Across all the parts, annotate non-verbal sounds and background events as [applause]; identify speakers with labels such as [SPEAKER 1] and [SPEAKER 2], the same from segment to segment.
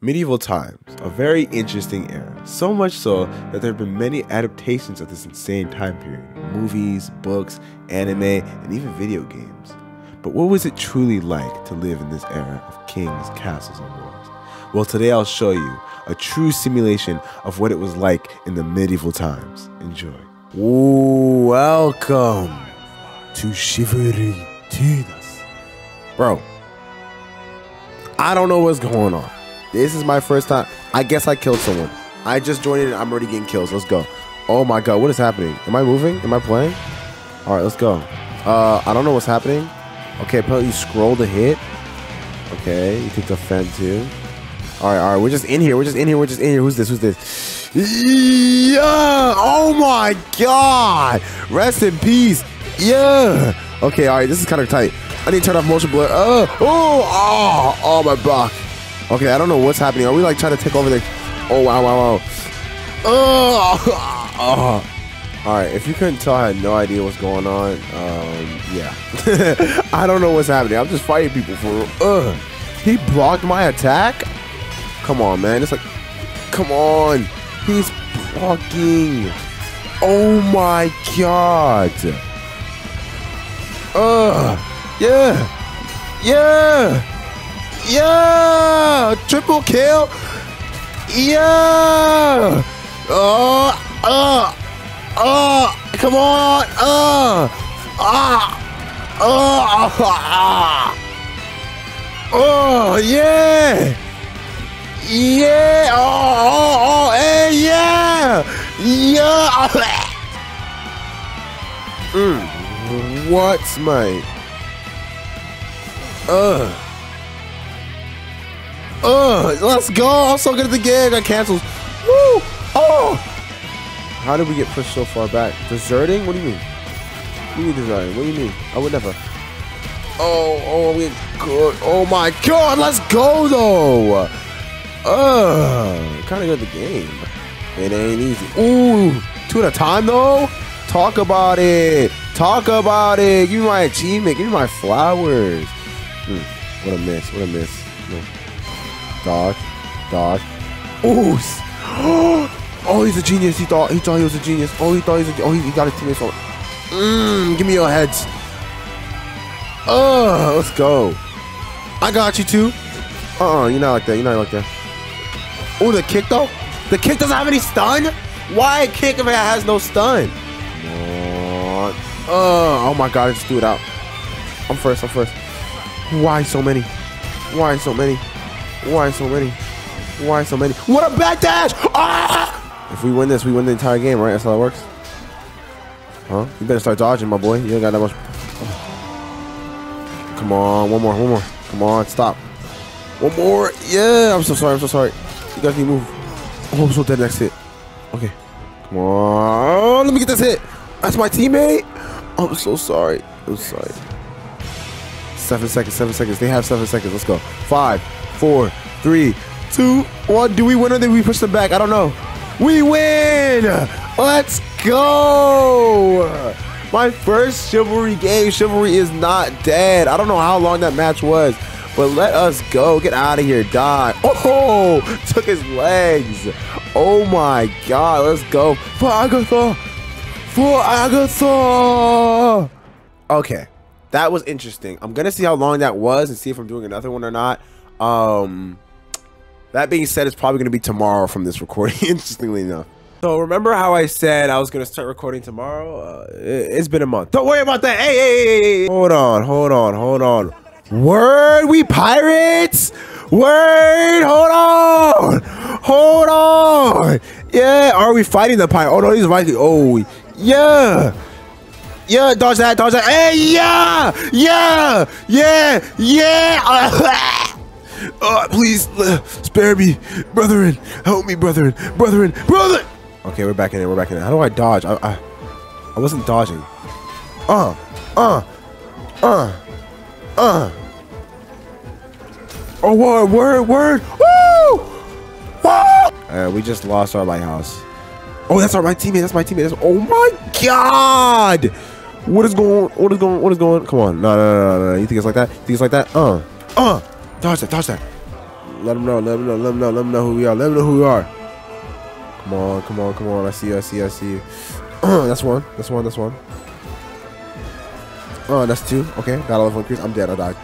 [SPEAKER 1] Medieval times, a very interesting era, so much so that there have been many adaptations of this insane time period movies, books, anime, and even video games. But what was it truly like to live in this era of kings, castles, and wars? Well, today I'll show you a true simulation of what it was like in the medieval times. Enjoy. Welcome to Chivalry Tidas. Bro, I don't know what's going on. This is my first time. I guess I killed someone. I just joined in. I'm already getting kills. Let's go. Oh my god, what is happening? Am I moving? Am I playing? All right, let's go. Uh, I don't know what's happening. Okay, apparently you scroll to hit. Okay, you can defend too. All right, all right. We're just in here. We're just in here. We're just in here. Who's this? Who's this? Yeah. Oh my god. Rest in peace. Yeah. Okay, all right. This is kind of tight. I need to turn off motion blur. Uh, oh, oh, oh, my back. Okay, I don't know what's happening. Are we like trying to take over the? Oh wow, wow, wow. Oh, oh. [laughs] All right. If you couldn't tell, I had no idea what's going on. Um, yeah. [laughs] I don't know what's happening. I'm just fighting people for. Uh, he blocked my attack. Come on, man. It's like, come on. He's blocking. Oh my god. Uh, yeah, yeah. Yeah! Triple kill! Yeah! Oh! Uh! Oh! Come on! Uh! Ah! Oh! Ah! Oh! Yeah! Yeah! Oh! Oh! Oh! Hey! Yeah! Yeah! Mm. What's my? Ugh. Ugh, let's go. I'm so good at the game. I cancels. Woo! Oh! How did we get pushed so far back? Deserting? What do you mean? What do you mean deserting? What do you mean? I would never. Oh, oh, we good. Oh my god, let's go though. Ugh, kind of good at the game. It ain't easy. Ooh, two at a time though. Talk about it. Talk about it. Give me my achievement. Give me my flowers. Hmm, what a miss. What a miss. No. Dodge. Dodge. Ooh. Oh, he's a genius. He thought he thought he was a genius. Oh, he thought he was a Oh, he, he got his teammates on. Mmm, give me your heads. Oh, let's go. I got you too. Uh-uh, you're not like that. You're not like that. Oh, the kick though? The kick doesn't have any stun? Why kick if it has no stun? Uh, oh my god, I just threw it out. I'm first, I'm first. Why so many? Why so many? Why so many? Why so many? What a bad dash! Ah! If we win this, we win the entire game, right? That's how it works. Huh? You better start dodging, my boy. You ain't got that much. Come on, one more, one more. Come on, stop. One more. Yeah, I'm so sorry. I'm so sorry. You guys need to move. Oh, I'm so dead next hit. Okay. Come on. Let me get this hit. That's my teammate. I'm so sorry. I'm sorry. Seven seconds, seven seconds. They have seven seconds. Let's go. Five, four, three, two, one. Do we win or did we push them back? I don't know. We win! Let's go! My first Chivalry game. Chivalry is not dead. I don't know how long that match was, but let us go. Get out of here. Die. Oh, took his legs. Oh my god. Let's go. For Agatha. For Agatha. Okay. That was interesting. I'm to see how long that was and see if I'm doing another one or not. Um, that being said, it's probably going to be tomorrow from this recording, [laughs] interestingly enough. So remember how I said I was going to start recording tomorrow? Uh, it, has been a month. Don't worry about that. Hey, hey, hey, hey. Hold on, hold on, hold on. Word, we pirates? Word, hold on. Hold on. Yeah, are we fighting the pirate? Oh, no, he's fighting. Oh, yeah. Yeah, dodge that, dodge that. Hey, yeah, yeah, yeah, yeah. [laughs] Oh, please, uh, spare me. Brethren, help me, brethren. Brethren, brother. Okay, we're back in it. We're back in it. How do I dodge? I, I, I wasn't dodging. Uh, uh, uh, uh. Oh, word, word, word. Woo! Woo! Uh, we just lost our lighthouse. Oh, that's our my teammate. That's my teammate. That's, oh my god! What is going? What is going? What is going? Come on! No, no, no, no, no. You think it's like that? You think it's like that? Uh, uh. Dodge that, dodge that. Let them know. Let them know. Let them know. Let them know who we are. Let them know who we are. Come on. Come on. Come on. I see you. I see you. I see you. [clears throat] that's one. That's one. That's one. Oh, that's two. Okay. Got a level increase. I'm dead. I died.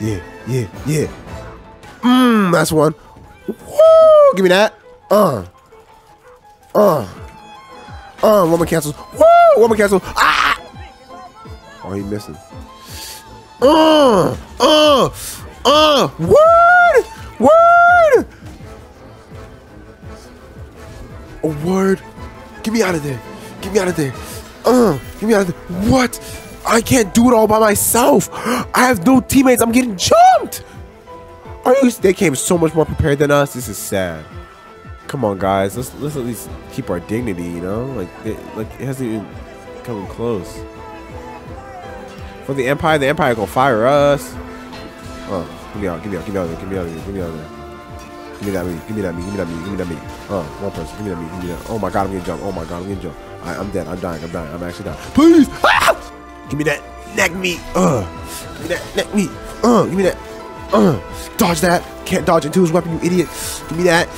[SPEAKER 1] Yeah. Yeah. Yeah. Mmm. That's one. Woo! Give me that. Uh. Uh. Uh. Woman cancels. Woo! Woman cancels. Ah! Oh, he missing. Uh. Uh. Uh. Word. Word. A word. Get me out of there. Get me out of there. Uh. Get me out of there. What? I can't do it all by myself. I have no teammates. I'm getting jumped. Are you? They came so much more prepared than us. This is sad. Come on, guys. Let's let's at least keep our dignity. You know, like it, like it hasn't even come close. For the Empire, the Empire gonna fire us. Oh, give me out, give me out, give me out, give me out, give me out there. Give me that me, give me that me, give me that me, give me that me. Oh, one person, give me that me, give me that. Oh my god, I'm getting jumped. Oh my god, I'm getting jumped. I, I'm dead. I'm dying. I'm dying. I'm actually dying. Please, ah! give me that neck meat. Uh, give me that neck meat. Uh, give me that. Uh, dodge that. Can't dodge into his weapon, you idiot. Give me that.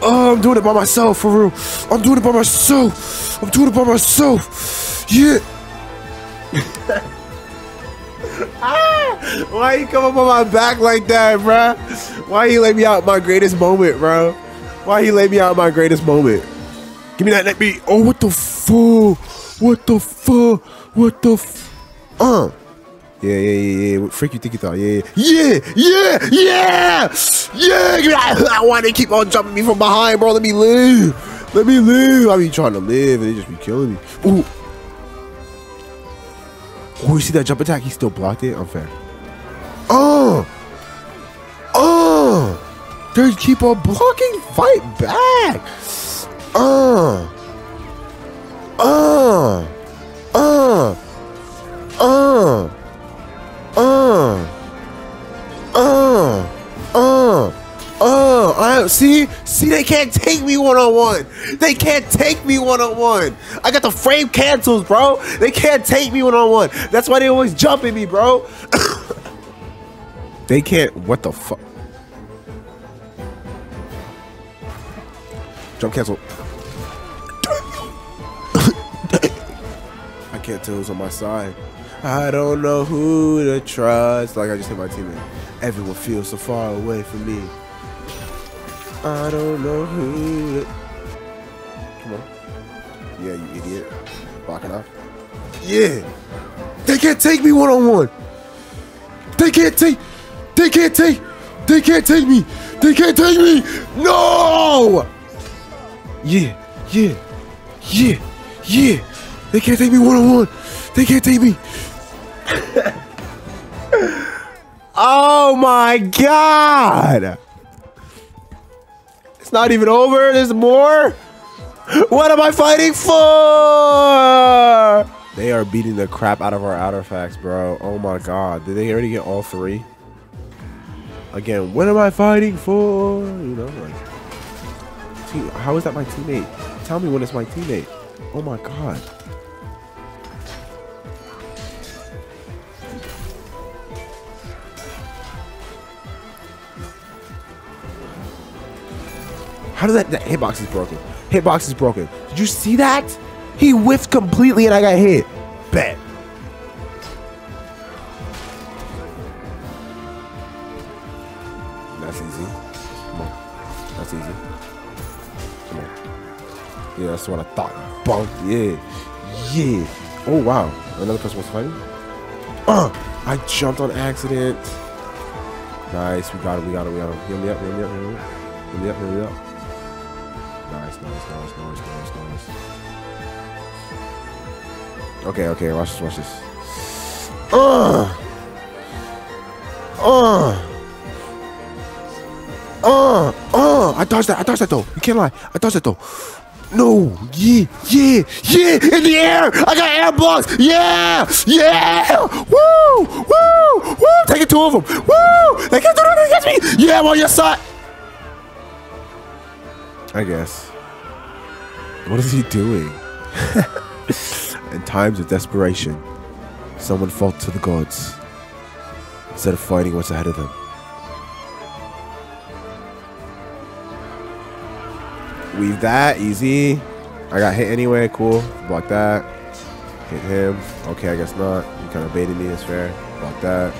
[SPEAKER 1] Oh, I'm doing it by myself, for real. I'm doing it by myself. I'm doing it by myself. Yeah. Why you come up on my back like that, bro? Why you lay me out my greatest moment, bro? Why you lay me out my greatest moment? Give me that neck beat. Oh, what the fuck? What the fuck? What the f- Uh. Yeah, yeah, yeah, yeah. What freak you think you thought? Yeah, yeah, yeah, yeah, yeah. Give me that. [laughs] Why they keep on jumping me from behind, bro? Let me live. Let me live. I be trying to live and they just be killing me. Ooh. Oh, you see that jump attack? He still blocked it. Unfair. They keep on blocking. Fight back. Uh. Uh. Uh. Uh. Uh. Uh. Uh. Uh. I see. See, they can't take me one on one. They can't take me one on one. I got the frame cancels, bro. They can't take me one on one. That's why they always jump at me, bro. [coughs] they can't. What the fuck? Jump cancel. [coughs] I can't tell who's on my side. I don't know who to trust. Like I just hit my teammate. Everyone feels so far away from me. I don't know who to. Come on. Yeah, you idiot. Blocking off. Yeah. They can't take me one on one. They can't take. They can't take. They can't take me. They can't take me. No. Yeah. Yeah. Yeah. Yeah. They can't take me one on one. They can't take me. [laughs] oh my god. It's not even over. There's more. What am I fighting for? They are beating the crap out of our artifacts, bro. Oh my god. Did they already get all three? Again, what am I fighting for? You know, like, team, how is that my teammate? Tell me when it's my teammate. Oh my god. How does that, that hitbox is broken? Hitbox is broken. Did you see that? He whiffed completely and I got hit. Bet. That's what I thought. Bump. Yeah. Yeah. Oh, wow. Another person was fighting? Uh, I jumped on accident. Nice. We got him. We got him. We got him. Heal me up. Heal me up. Heal me up. Heal me up. Heal me up. Nice, nice, nice, nice, nice, nice. Okay, okay, watch this, watch this. Uh! Uh! Uh! Uh! I dodged that, I dodged that though. You can't lie. I dodged that though. No! Yeah! Yeah! Yeah! In the air! I got air blocks! Yeah! Yeah! Woo! Woo! Woo! Taking two of them! Woo! They can't do against me! Yeah, I'm on your side! I guess. What is he doing? [laughs] In times of desperation, someone fought to the gods instead of fighting what's ahead of them. Weave that. Easy. I got hit anyway. Cool. Block that. Hit him. Okay, I guess not. You kind of baited me. It's fair. Block that.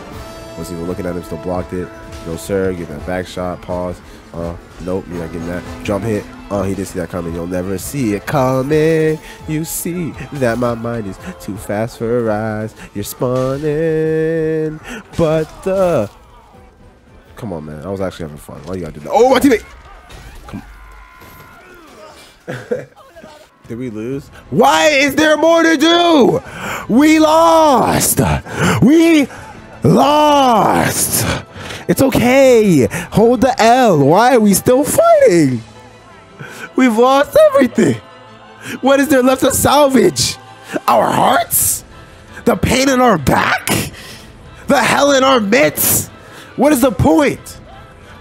[SPEAKER 1] Wasn't even looking at him. Still blocked it. No, sir. Get that back shot. Pause. Uh, nope. You're not getting that. Jump hit. Oh, he didn't see that coming. You'll never see it coming. You see that my mind is too fast for your eyes. You're spawning. But, uh... Come on, man. I was actually having fun. Why you gotta do that? Oh, my teammate! [laughs] Did we lose? Why is there more to do? We lost! We lost! It's okay. Hold the L. Why are we still fighting? We've lost everything. What is there left to salvage? Our hearts? The pain in our back? The hell in our midst? What is the point?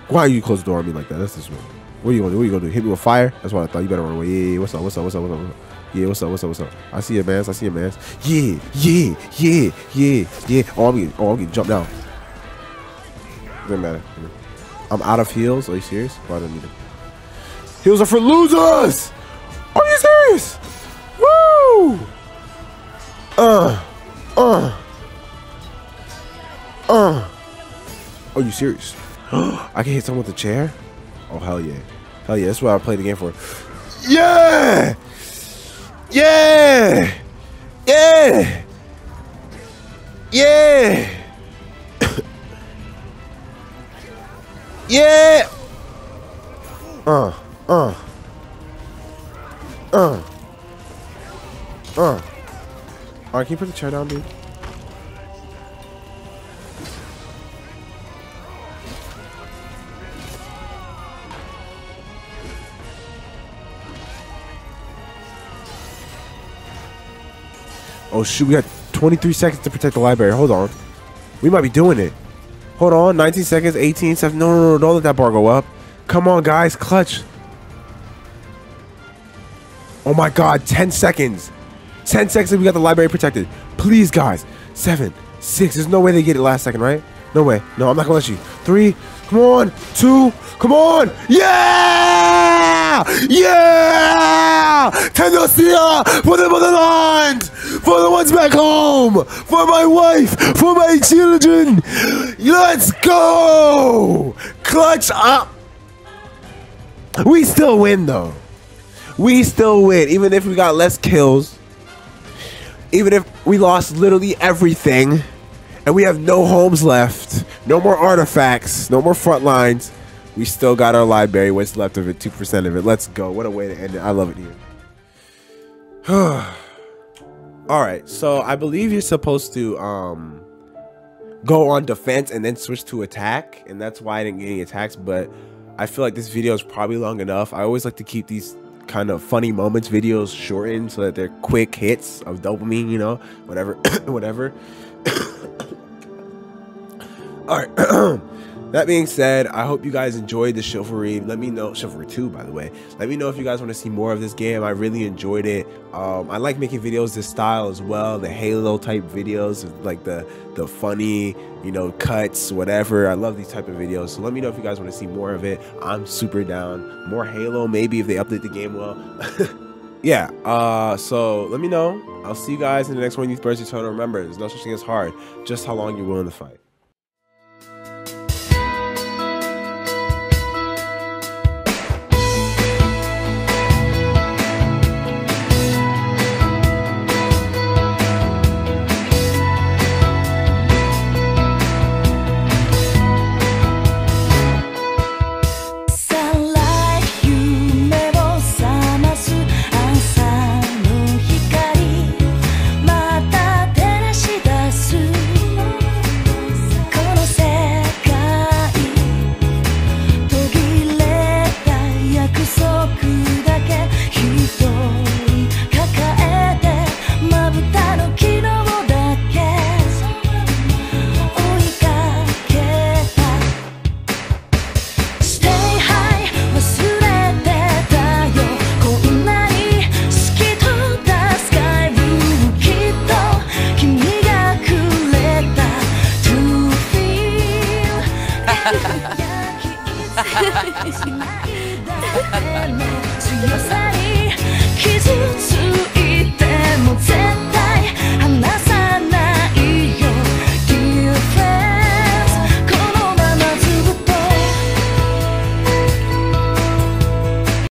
[SPEAKER 1] Why are you close the door on me like that? That's just weird. What are you gonna do? What are you gonna do? Hit me with fire? That's what I thought. You better run away. Yeah, yeah. What's up? What's up? What's up? What's up? Yeah, what's up? What's up? What's up? I see a man. I see a man. Yeah, yeah, yeah, yeah, yeah. Oh, I'm getting, oh, I'm getting jumped now. Doesn't matter. I'm out of heals. Are you serious? Why don't need them? Heals are for losers. Are you serious? Woo! Uh, uh, uh. Are you serious? [gasps] I can hit someone with a chair? Oh, hell yeah. Hell yeah, that's what I played the game for. Yeah! Yeah! Yeah! Yeah! yeah! Uh, uh. Uh. Uh. Alright, can you put the chair down, dude? Oh shoot, we got 23 seconds to protect the library. Hold on. We might be doing it. Hold on, 19 seconds, 18 seconds. No, no, no, don't let that bar go up. Come on, guys, clutch. Oh my god, 10 seconds. 10 seconds we got the library protected. Please, guys. Seven, six. There's no way they get it last second, right? No way. No, I'm not gonna let you. Three. Come on. Two. Come on. Yeah! Yeah! Tenosia for the motherland! For the ones back home! For my wife! For my children! Let's go! Clutch up! We still win though. We still win, even if we got less kills. Even if we lost literally everything. And we have no homes left. No more artifacts. No more front lines. We still got our library. What's left of it? 2% of it. Let's go. What a way to end it. I love it here. [sighs] [sighs] All right. So I believe you're supposed to um go on defense and then switch to attack. And that's why I didn't get any attacks. But I feel like this video is probably long enough. I always like to keep these kind of funny moments videos shortened so that they're quick hits of dopamine, you know, whatever, [coughs] whatever. [coughs] All right. [clears throat] that being said, I hope you guys enjoyed the Chivalry. Let me know, Chivalry 2, by the way. Let me know if you guys want to see more of this game. I really enjoyed it. Um, I like making videos this style as well, the Halo type videos, like the the funny, you know, cuts, whatever. I love these type of videos. So let me know if you guys want to see more of it. I'm super down. More Halo, maybe if they update the game well. [laughs] yeah, uh, so let me know. I'll see you guys in the next one. Youth Birds Eternal. Remember, there's no such thing as hard, just how long you're willing to fight.